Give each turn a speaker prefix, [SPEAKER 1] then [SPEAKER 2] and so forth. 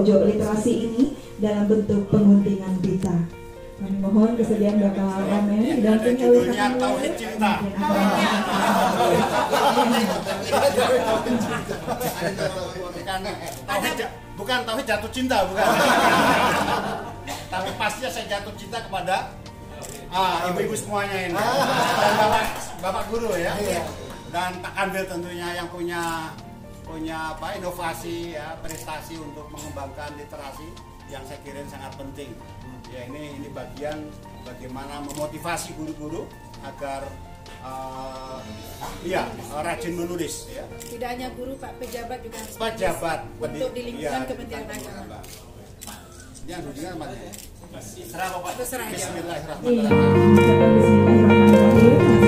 [SPEAKER 1] pojok literasi ini dalam bentuk penguntingan berita. Kami mohon kesediaan Bapak Wamen oleh
[SPEAKER 2] Judulnya Tauhid Cinta. bukan tauhid jatuh cinta bukan. Tapi pastinya saya jatuh cinta kepada ah ibu-ibu semuanya ini. Dan bapak bapak guru ya. Dan tak ambil tentunya yang punya punya apa inovasi ya prestasi untuk mengembangkan literasi yang saya kira sangat penting ya ini ini bagian bagaimana memotivasi guru-guru agar eh, iya rajin menulis ya
[SPEAKER 3] Tidak hanya guru, Pak, pejabat juga harus
[SPEAKER 2] pejabat
[SPEAKER 3] untuk di lingkungan
[SPEAKER 2] Iya,
[SPEAKER 3] Kementerian Agama.
[SPEAKER 2] yang hubungan sama serah bapak
[SPEAKER 3] Terserah.
[SPEAKER 1] Iya,
[SPEAKER 2] Bismillahirrahmanirrahim
[SPEAKER 1] Bismillahirrahmanirrahim.